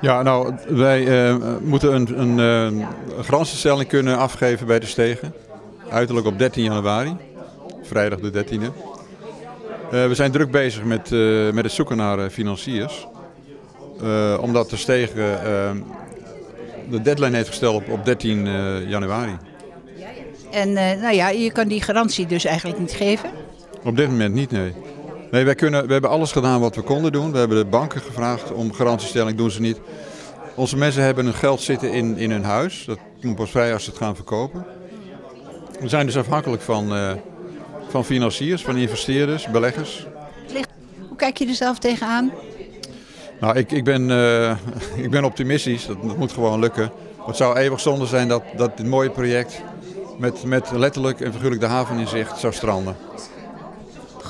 Ja, nou, wij uh, moeten een, een, een garantiestelling kunnen afgeven bij de stegen. Uiterlijk op 13 januari, vrijdag de 13e. Uh, we zijn druk bezig met, uh, met het zoeken naar financiers. omdat de stegen de deadline heeft gesteld op, op 13 januari. En nou ja, je kan die garantie dus eigenlijk niet geven? Op dit moment niet, nee. Nee, wij kunnen, we hebben alles gedaan wat we konden doen. We hebben de banken gevraagd om garantiestelling, doen ze niet. Onze mensen hebben hun geld zitten in, in hun huis. Dat komt pas vrij als ze het gaan verkopen. We zijn dus afhankelijk van, uh, van financiers, van investeerders, beleggers. Hoe kijk je er zelf tegenaan? Nou, ik, ik, ben, uh, ik ben optimistisch. Dat, dat, moet gewoon lukken. Het zou eeuwig zonde zijn dat, dat dit mooie project met, met letterlijk en figuurlijk de haven in zicht zou stranden.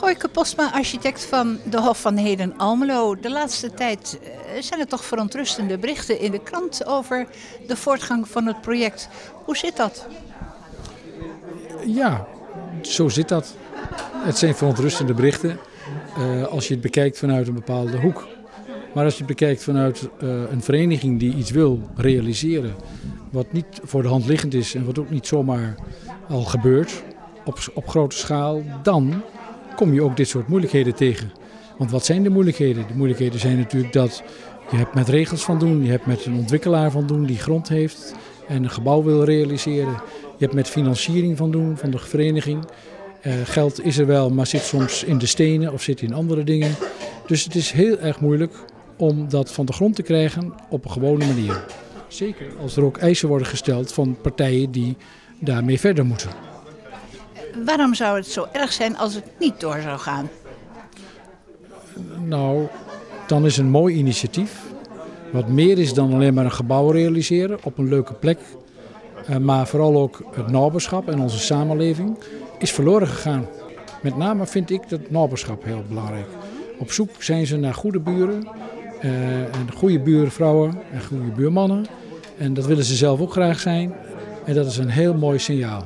Gooike Postma, architect van de Hof van Heden Almelo. De laatste tijd eh, zijn er toch verontrustende berichten in de krant over de voortgang van het project. Hoe zit dat? Ja, zo zit dat. Het zijn verontrustende berichten uh, als je het bekijkt vanuit een bepaalde hoek. Maar als je het bekijkt vanuit uh, een vereniging die iets wil realiseren, wat niet voor de hand liggend is en wat ook niet zomaar al gebeurt op, op grote schaal, dan kom je ook dit soort moeilijkheden tegen. Want wat zijn de moeilijkheden? De moeilijkheden zijn natuurlijk dat je hebt met regels van doen, je hebt met een ontwikkelaar van doen die grond heeft en een gebouw wil realiseren. Je hebt met financiering van doen van de vereniging. Uh, geld is er wel, maar zit soms in de stenen of zit in andere dingen. Dus het is heel erg moeilijk om dat van de grond te krijgen op een gewone manier. Zeker als er ook eisen worden gesteld van partijen die daarmee verder moeten. Waarom zou het zo erg zijn als het niet door zou gaan? Nou, dan is een mooi initiatief. Wat meer is dan alleen maar een gebouw realiseren op een leuke plek. Eh, maar vooral ook het naberschap en onze samenleving is verloren gegaan. Met name vind ik dat naberschap heel belangrijk. Op zoek zijn ze naar goede buren, uh, en goede buurvrouwen en goede buurmannen. En dat willen ze zelf ook graag zijn. En dat is een heel mooi signaal.